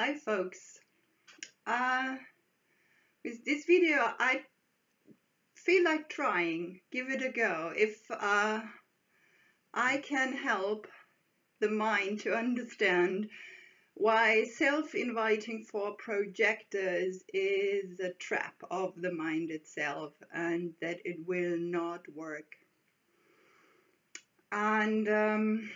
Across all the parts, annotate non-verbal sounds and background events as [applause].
Hi folks. Uh, with this video I feel like trying, give it a go. If uh, I can help the mind to understand why self-inviting for projectors is a trap of the mind itself and that it will not work. And um,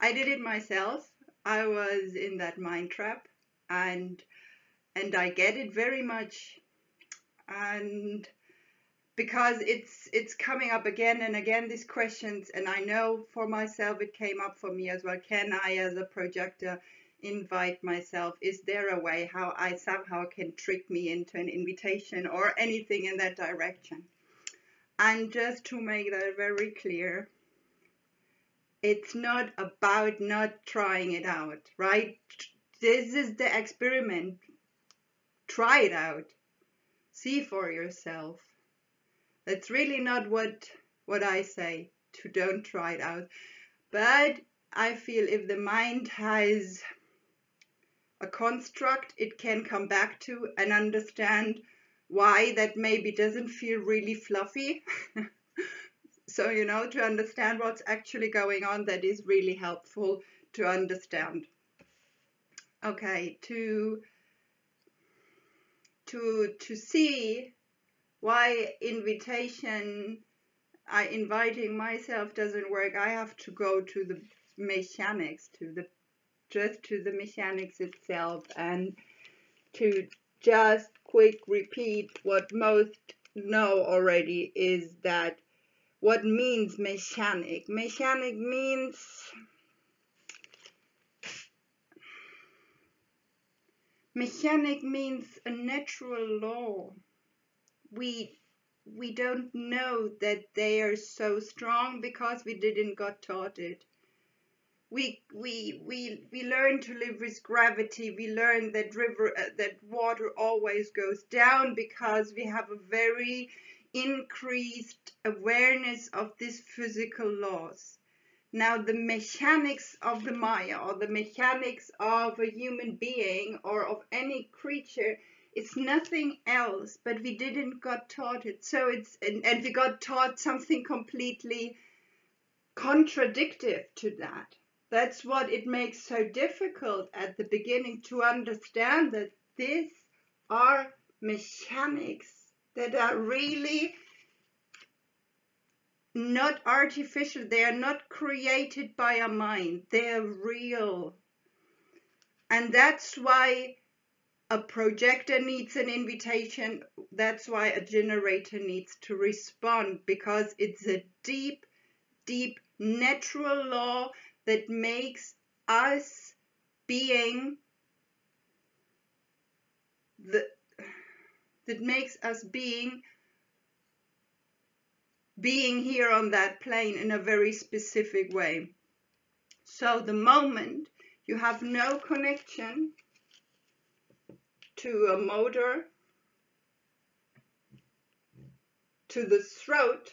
I did it myself I was in that mind trap and and I get it very much. And because it's it's coming up again and again these questions and I know for myself it came up for me as well. Can I as a projector invite myself? Is there a way how I somehow can trick me into an invitation or anything in that direction? And just to make that very clear it's not about not trying it out, right? This is the experiment. Try it out. See for yourself. That's really not what what I say to don't try it out. But I feel if the mind has a construct it can come back to and understand why that maybe doesn't feel really fluffy [laughs] So, you know, to understand what's actually going on, that is really helpful to understand. Okay, to to to see why invitation I inviting myself doesn't work, I have to go to the mechanics, to the just to the mechanics itself and to just quick repeat what most know already is that what means mechanic? Mechanic means mechanic means a natural law. We we don't know that they are so strong because we didn't got taught it. We we we we learn to live with gravity. We learn that river uh, that water always goes down because we have a very increased awareness of these physical laws. Now, the mechanics of the Maya or the mechanics of a human being or of any creature is nothing else, but we didn't got taught it. So it's, and, and we got taught something completely contradictory to that. That's what it makes so difficult at the beginning to understand that these are mechanics that are really not artificial. They are not created by a mind. They're real. And that's why a projector needs an invitation. That's why a generator needs to respond because it's a deep, deep natural law that makes us being the that makes us being being here on that plane in a very specific way. So the moment you have no connection to a motor, to the throat,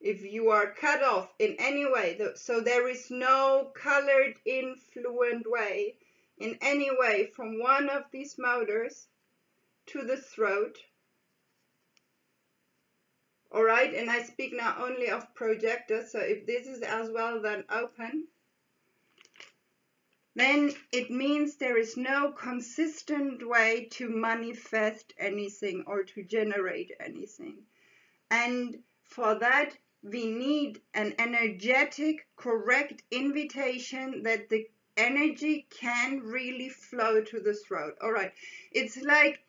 if you are cut off in any way, so there is no colored influent way in any way from one of these motors to the throat. All right, and I speak now only of projectors, so if this is as well then open, then it means there is no consistent way to manifest anything or to generate anything. And for that, we need an energetic, correct invitation that the energy can really flow to the throat. All right, it's like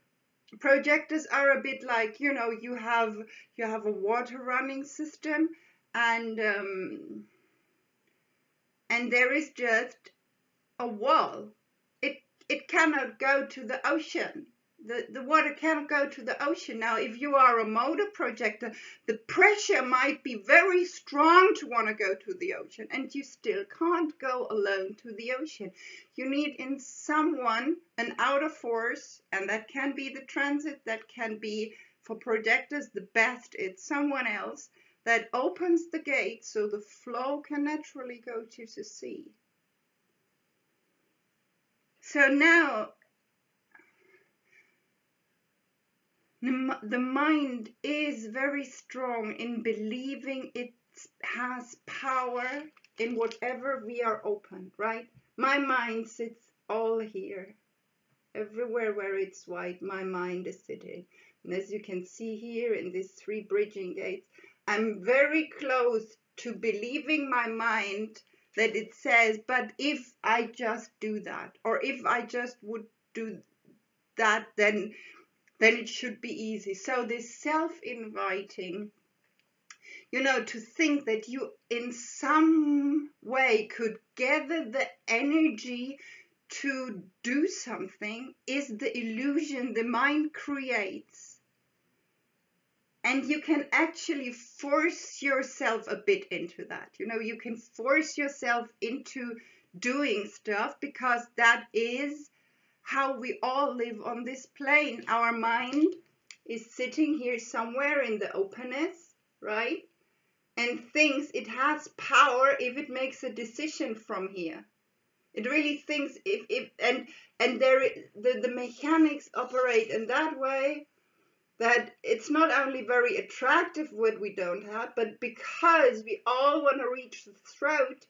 projectors are a bit like you know you have you have a water running system and um, and there is just a wall. It it cannot go to the ocean the, the water can't go to the ocean. Now, if you are a motor projector, the pressure might be very strong to want to go to the ocean, and you still can't go alone to the ocean. You need in someone an outer force, and that can be the transit, that can be for projectors the best, it's someone else that opens the gate so the flow can naturally go to the sea. So now the mind is very strong in believing it has power in whatever we are open, right? My mind sits all here. Everywhere where it's white, my mind is sitting. And as you can see here in these three bridging gates, I'm very close to believing my mind that it says, but if I just do that, or if I just would do that, then then it should be easy. So this self-inviting, you know, to think that you in some way could gather the energy to do something is the illusion the mind creates. And you can actually force yourself a bit into that. You know, you can force yourself into doing stuff because that is how we all live on this plane. Our mind is sitting here somewhere in the openness, right? And thinks it has power if it makes a decision from here. It really thinks if, if and and there the, the mechanics operate in that way that it's not only very attractive what we don't have, but because we all want to reach the throat,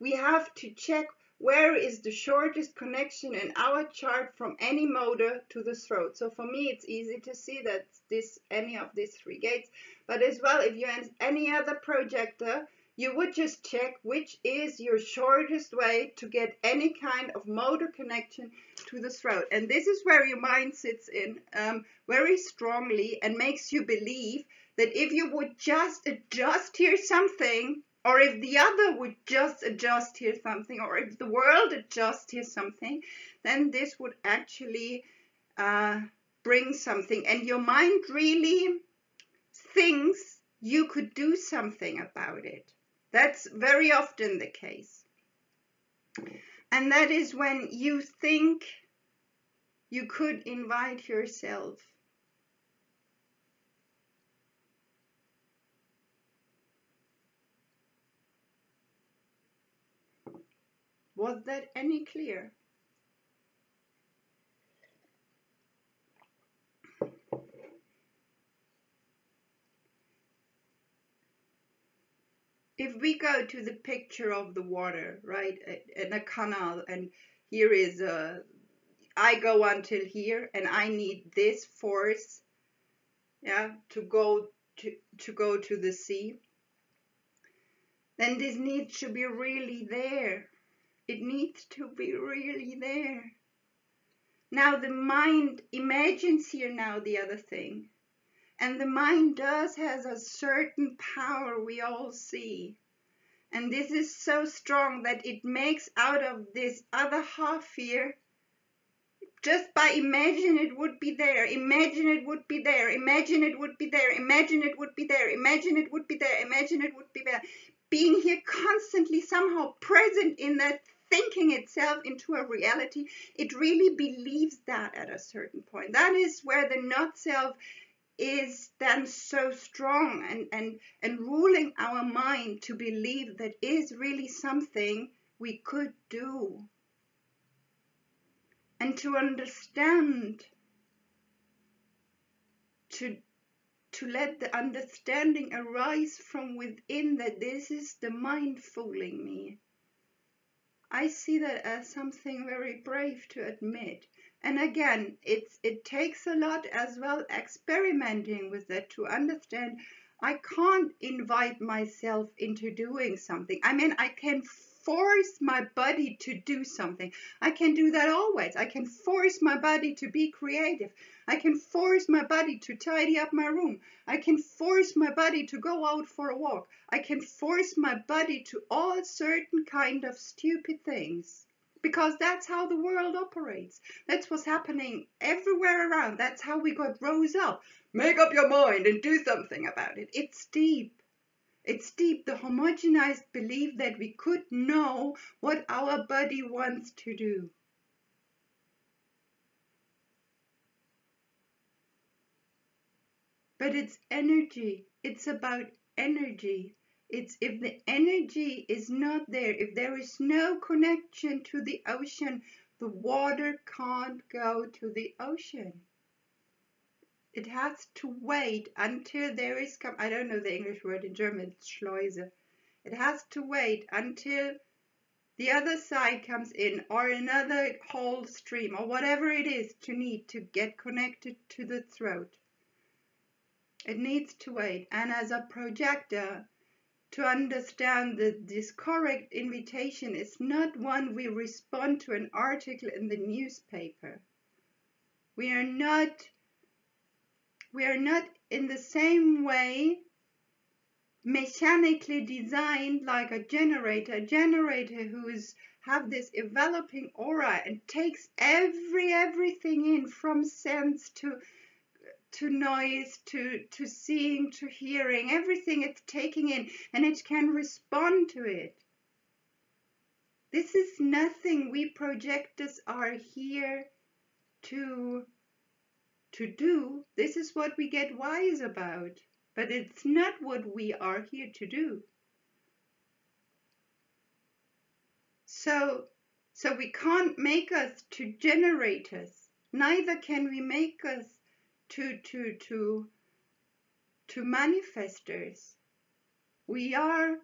we have to check where is the shortest connection in our chart from any motor to the throat. So for me, it's easy to see that this any of these three gates. But as well, if you have any other projector, you would just check which is your shortest way to get any kind of motor connection to the throat. And this is where your mind sits in um, very strongly and makes you believe that if you would just adjust here something, or if the other would just adjust here something, or if the world adjusts here something, then this would actually uh, bring something. And your mind really thinks you could do something about it. That's very often the case. And that is when you think you could invite yourself Was that any clear? If we go to the picture of the water, right, in a canal, and here is a, I go until here, and I need this force, yeah, to go to to go to the sea. Then this needs to be really there it needs to be really there. Now the mind imagines here now the other thing. And the mind does has a certain power we all see. And this is so strong that it makes out of this other half here just by imagine it would be there, imagine it would be there, imagine it would be there, imagine it would be there, imagine it would be there, imagine it would be there. Being here constantly somehow present in that thinking itself into a reality, it really believes that at a certain point. That is where the not self is then so strong and, and, and ruling our mind to believe that is really something we could do. And to understand, to, to let the understanding arise from within that this is the mind fooling me I see that as something very brave to admit. And again, it's it takes a lot as well experimenting with that to understand I can't invite myself into doing something. I mean, I can force my body to do something. I can do that always. I can force my body to be creative. I can force my body to tidy up my room. I can force my body to go out for a walk. I can force my body to all certain kind of stupid things. Because that's how the world operates. That's what's happening everywhere around. That's how we got rose up. Make up your mind and do something about it. It's deep. It's deep, the homogenized belief that we could know what our body wants to do. But it's energy. It's about energy. It's if the energy is not there, if there is no connection to the ocean the water can't go to the ocean. It has to wait until there is come I don't know the English word in German, it's Schleuse. It has to wait until the other side comes in or another whole stream or whatever it is to need to get connected to the throat. It needs to wait. And as a projector, to understand that this correct invitation is not one we respond to an article in the newspaper. We are not we are not in the same way mechanically designed like a generator, a generator who is have this enveloping aura and takes every everything in from sense to to noise, to, to seeing, to hearing, everything it's taking in, and it can respond to it. This is nothing we projectors are here to, to do. This is what we get wise about, but it's not what we are here to do. So, so we can't make us to generators. Neither can we make us to to to to manifestors. We are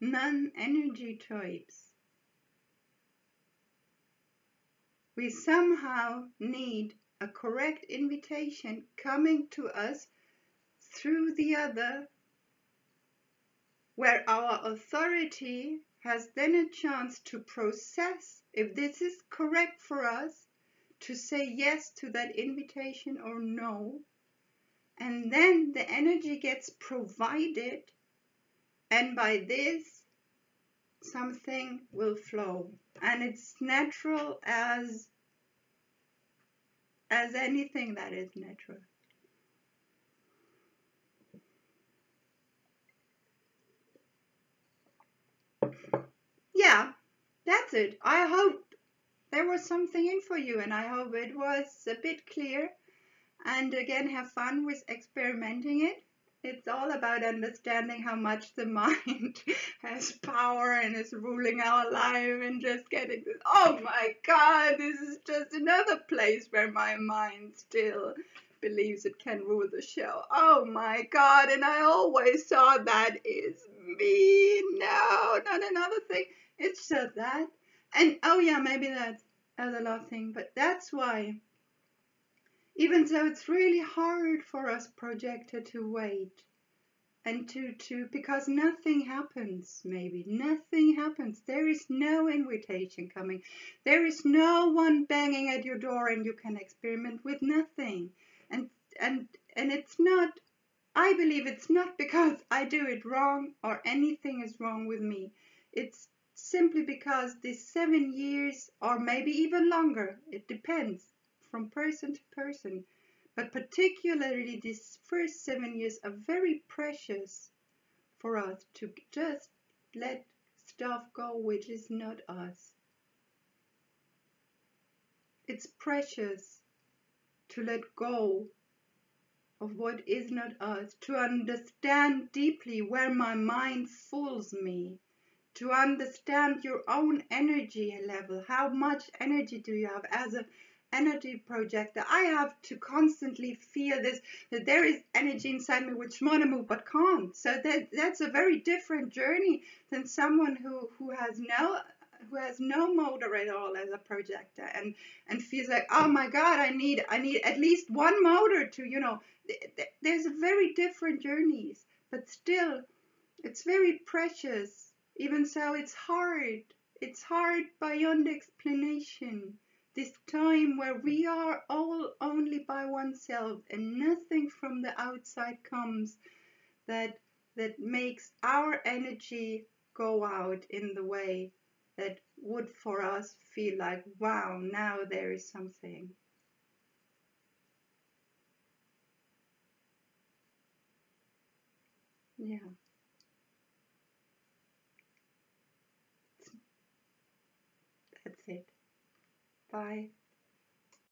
non-energy types. We somehow need a correct invitation coming to us through the other, where our authority has then a chance to process if this is correct for us to say yes to that invitation or no. And then the energy gets provided, and by this, something will flow. And it's natural as as anything that is natural. Yeah, that's it. I hope there was something in for you and I hope it was a bit clear. And again, have fun with experimenting it. It's all about understanding how much the mind [laughs] has power and is ruling our life and just getting this, oh my god, this is just another place where my mind still believes it can rule the show. Oh my god, and I always thought that is me. No, not another thing. It's just that. And oh yeah, maybe that's uh, a last thing, but that's why even though it's really hard for us projector to wait and to to because nothing happens maybe nothing happens. There is no invitation coming. There is no one banging at your door and you can experiment with nothing. And and and it's not i believe it's not because i do it wrong or anything is wrong with me. It's simply because these seven years, or maybe even longer, it depends from person to person, but particularly these first seven years are very precious for us to just let stuff go which is not us. It's precious to let go of what is not us, to understand deeply where my mind fools me, to understand your own energy level. How much energy do you have as an energy projector? I have to constantly feel this that there is energy inside me which want to move but can't. So that that's a very different journey than someone who who has no who has no motor at all as a projector and and feels like oh my god i need i need at least one motor to you know th- th- there's a very different journeys but still it's very precious even so, it's hard. It's hard beyond explanation. This time where we are all only by oneself and nothing from the outside comes that that makes our energy go out in the way that would for us feel like wow now there is something. Yeah That's it. Bye.